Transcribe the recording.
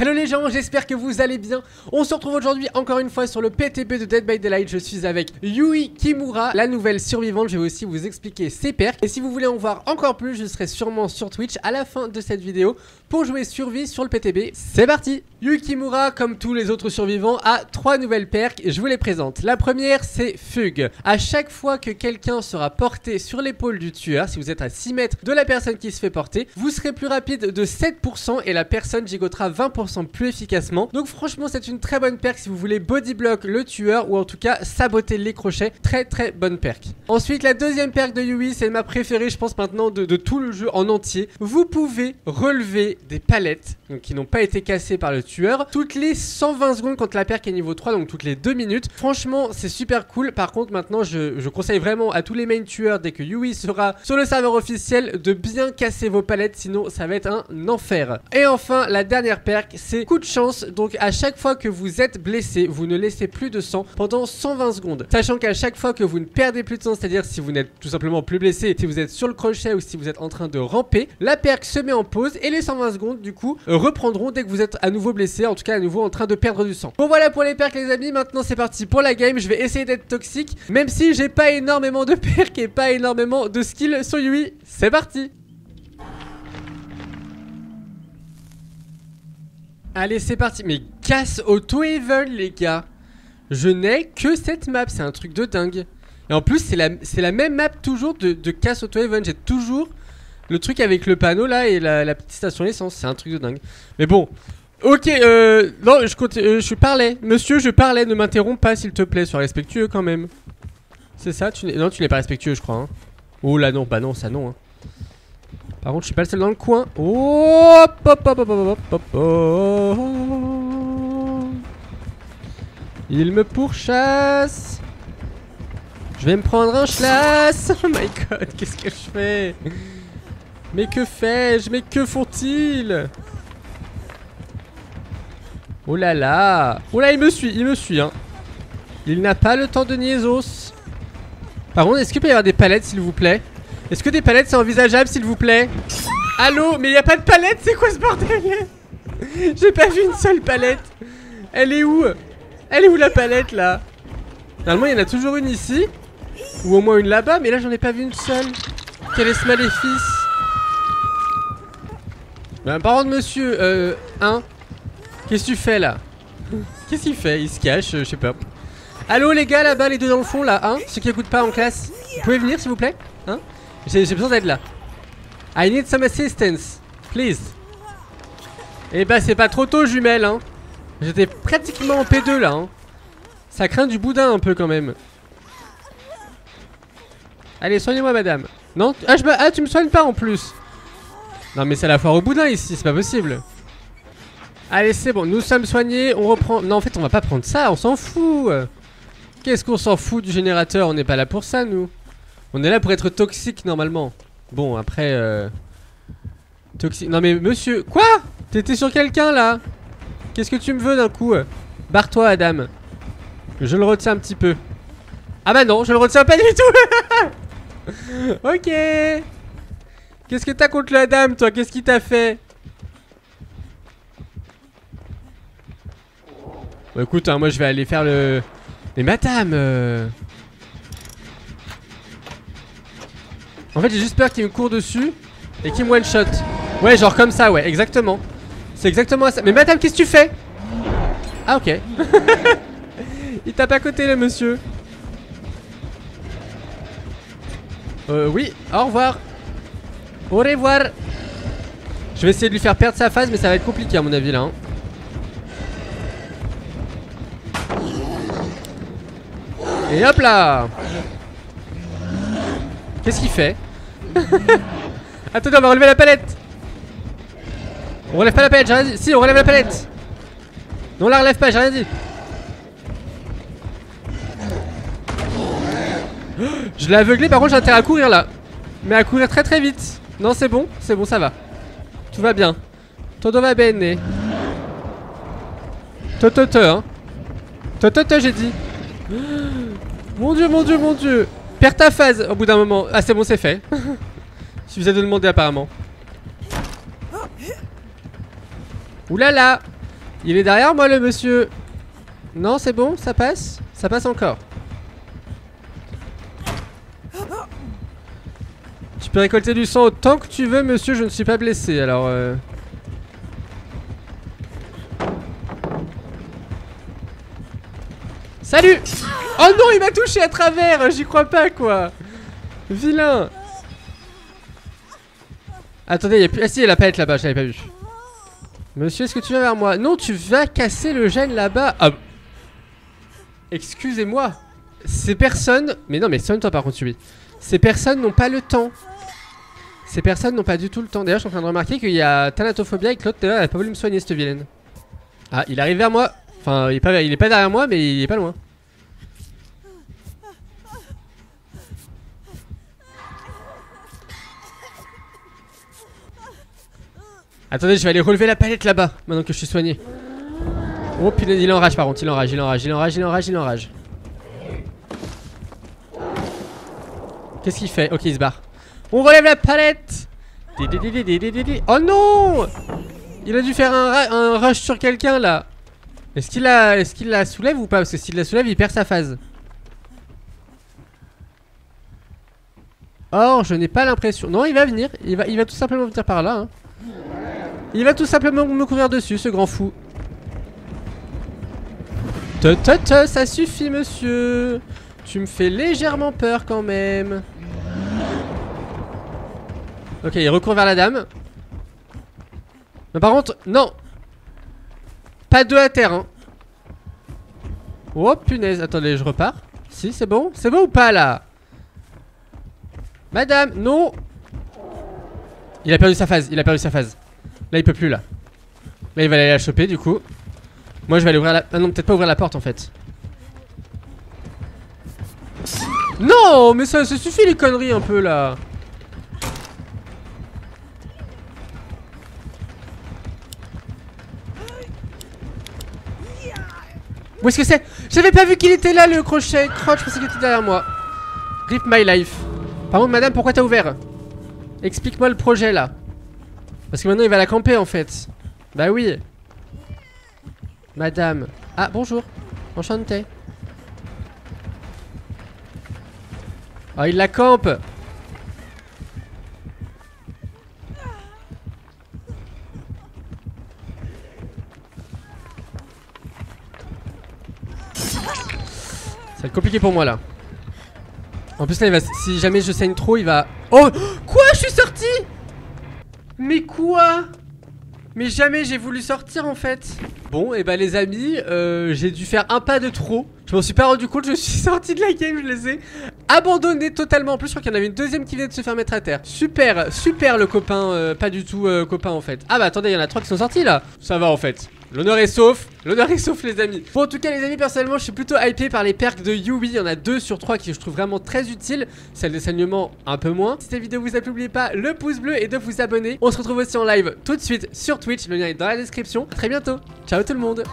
Hello les gens, j'espère que vous allez bien. On se retrouve aujourd'hui encore une fois sur le PTP de Dead by Daylight. Je suis avec Yui Kimura, la nouvelle survivante. Je vais aussi vous expliquer ses perks. Et si vous voulez en voir encore plus, je serai sûrement sur Twitch à la fin de cette vidéo pour jouer survie sur le PTB. C'est parti Yui Kimura, comme tous les autres survivants, a trois nouvelles perks. Je vous les présente. La première, c'est Fugue. À chaque fois que quelqu'un sera porté sur l'épaule du tueur, si vous êtes à 6 mètres de la personne qui se fait porter, vous serez plus rapide de 7% et la personne gigotera 20% plus efficacement. Donc franchement c'est une très bonne perk si vous voulez bodyblock le tueur ou en tout cas saboter les crochets. Très très bonne perk. Ensuite la deuxième perk de Yui c'est ma préférée je pense maintenant de, tout le jeu en entier. Vous pouvez relever des palettes donc, qui n'ont pas été cassées par le tueur toutes les 120 secondes quand la perk est niveau 3 donc toutes les 2 minutes. Franchement c'est super cool. Par contre maintenant je, je conseille vraiment à tous les main tueurs dès que Yui sera sur le serveur officiel de bien casser vos palettes sinon ça va être un enfer. Et enfin la dernière perk c'est coup de chance. Donc à chaque fois que vous êtes blessé, vous ne laissez plus de sang pendant 120 secondes. Sachant qu'à chaque fois que vous ne perdez plus de sang, c'est-à-dire si vous n'êtes tout simplement plus blessé, si vous êtes sur le crochet ou si vous êtes en train de ramper, la perk se met en pause et les 120 secondes du coup reprendront dès que vous êtes à nouveau blessé, en tout cas à nouveau en train de perdre du sang. Bon voilà pour les perks les amis, maintenant c'est parti pour la game, je vais essayer d'être toxique, même si j'ai pas énormément de perks et pas énormément de skills sur Yui. C'est parti Allez, c'est parti. Mais casse auto-evil, les gars. Je n'ai que cette map. C'est un truc de dingue. Et en plus, c'est la, la même map toujours de, de casse auto-evil. J'ai toujours le truc avec le panneau là et la, petite station essence. C'est un truc de dingue. Mais bon. Ok, euh, non, je, euh, je parlais. Monsieur, je parlais. Ne m'interromps pas, s'il te plaît. Sois respectueux quand même. C'est ça tu Non, tu n'es pas respectueux, je crois. Hein. Oh là, non, bah non, ça non. Hein. Par contre, je suis pas le seul dans le coin. Oh, hop, hop, hop, hop, hop, Il me pourchasse. Je vais me prendre un schlass. Oh my god, qu'est-ce que je fais? Mais que fais-je? Mais que font-ils? Oh là là Oh là, il me suit, il me suit, hein. Il n'a pas le temps de niaisos. Par contre, est-ce qu'il peut y avoir des palettes, s'il vous plaît? Est-ce que des palettes c'est envisageable s'il vous plaît? Allô Mais il a pas de palette C'est quoi ce bordel? J'ai pas vu une seule palette. Elle est où? Elle est où la palette là? Normalement il y en a toujours une ici. Ou au moins une là-bas Mais là j'en ai pas vu une seule. Quel est ce maléfice? Bah, Par contre monsieur Euh Hein Qu'est-ce que tu fais là? Qu'est-ce qu'il fait? Il se cache euh, Je sais pas. Allô les gars là-bas les deux dans le fond là Hein Ceux qui écoutent pas en classe Vous pouvez venir s'il vous plaît? Hein? J'ai besoin d'aide là. I need some assistance. Please. Eh bah c'est pas trop tôt jumelle hein. J'étais pratiquement en P2 là hein. Ça craint du boudin un peu quand même. Allez soignez-moi madame. Non ah, je ah tu me soignes pas en plus. Non mais c'est la foire au boudin ici, c'est pas possible. Allez c'est bon, nous sommes soignés, on reprend... Non en fait on va pas prendre ça, on s'en fout. Qu'est-ce qu'on s'en fout du générateur, on n'est pas là pour ça nous. On est là pour être toxique normalement. Bon, après... Euh... Toxique... Non mais monsieur... Quoi? T'étais sur quelqu'un là? Qu'est-ce que tu me veux d'un coup? Barre-toi Adam. Je le retiens un petit peu. Ah bah non, je le retiens pas du tout. Ok. Qu'est-ce que t'as contre la dame toi? Qu'est-ce qu'il t'a fait? Bon écoute, hein, moi je vais aller faire le... Mais madame euh... En fait, j'ai juste peur qu'il me court dessus et qu'il me one shot. Ouais, genre comme ça, ouais, exactement. C'est exactement ça. Mais madame, qu'est-ce que tu fais? Ah, ok. Il tape à côté, le monsieur. Euh, oui, au revoir. Au revoir. Je vais essayer de lui faire perdre sa phase, mais ça va être compliqué à mon avis là. Hein. Et hop là Qu'est-ce qu'il fait Attendez, on va relever la palette. On relève pas la palette, j'ai rien dit. Si, on relève la palette. Non, on la relève pas, j'ai rien dit. Je l'ai aveuglé, par contre j'ai intérêt à courir là. Mais à courir très très vite. Non, c'est bon, c'est bon, ça va. Tout va bien. Todo va bene. Totote, hein. Totote, j'ai dit. Mon dieu, mon dieu, mon dieu Perds ta phase au bout d'un moment. Ah, c'est bon, c'est fait. Suffisait de demander apparemment. Oulala Il est derrière moi le monsieur Non c'est bon ça passe Ça passe encore Tu peux récolter du sang autant que tu veux monsieur je ne suis pas blessé alors euh... Salut Oh non il m'a touché à travers J'y crois pas quoi Vilain Attendez, il y a plus... Ah si, il y a la palette là-bas, je l'avais pas vu. Monsieur, est-ce que tu viens vers moi? Non, tu vas casser le gène là-bas. Ah. Excusez-moi. Ces personnes... Mais non, mais sonne-toi par contre, tu Ces personnes n'ont pas le temps. Ces personnes n'ont pas du tout le temps. D'ailleurs, je suis en train de remarquer qu'il y a Thanatophobia et que l'autre, elle a pas voulu me soigner, cette vilaine. Ah, il arrive vers moi. Enfin, il est pas, il est pas derrière moi, mais il est pas loin. Attendez, je vais aller relever la palette là-bas, maintenant que je suis soigné. Oh putain, il enrage par contre, il enrage, il enrage, il enrage, il enrage, il enrage. Qu'est-ce qu'il fait? Ok, il se barre. On relève la palette Oh non Il a dû faire un, rush sur quelqu'un là. Est-ce qu'il la, est qu'il la soulève ou pas? Parce que s'il la soulève, il perd sa phase. Or, je n'ai pas l'impression. Non, il va venir. Il va, il va tout simplement venir par là. Hein. Il va tout simplement me courir dessus, ce grand fou. Te, te, te, ça suffit, monsieur. Tu me fais légèrement peur quand même. Ok, il recourt vers la dame. Mais par contre, non. Pas deux à terre, hein. Oh punaise, attendez, je repars. Si, c'est bon C'est bon ou pas là? Madame, non Il a perdu sa phase, il a perdu sa phase. Là, il peut plus, là. Là, il va aller la choper, du coup. Moi, je vais aller ouvrir la... Ah non, peut-être pas ouvrir la porte, en fait. Non Mais ça, suffit, les conneries, un peu, là. Où est-ce que c'est? J'avais pas vu qu'il était là, le crochet. Croche, je pensais qu'il était derrière moi. Rip my life. Par contre, madame, pourquoi t'as ouvert? Explique-moi le projet, là. Parce que maintenant il va la camper en fait. Bah oui. Madame. Ah bonjour. Enchanté. Oh il la campe Ça va être compliqué pour moi là. En plus là il va, si jamais je saigne trop il va... Oh mais quoi? Mais jamais j'ai voulu sortir en fait. Bon et bah les amis euh, J'ai dû faire un pas de trop. Je m'en suis pas rendu compte Je suis sorti de la game Je les ai abandonnés totalement. En plus je crois qu'il y en avait une deuxième qui venait de se faire mettre à terre. Super super le copain euh, Pas du tout euh, copain en fait. Ah bah attendez il y en a trois qui sont sortis là. Ça va en fait L'honneur est sauf, l'honneur est sauf les amis. Bon en tout cas les amis personnellement je suis plutôt hypé par les perks de Yui Il y en a deux sur trois qui je trouve vraiment très utiles. Celle des saignements un peu moins. Si cette vidéo vous a plu n'oubliez pas le pouce bleu et de vous abonner. On se retrouve aussi en live tout de suite sur Twitch. Le lien est dans la description. A très bientôt. Ciao tout le monde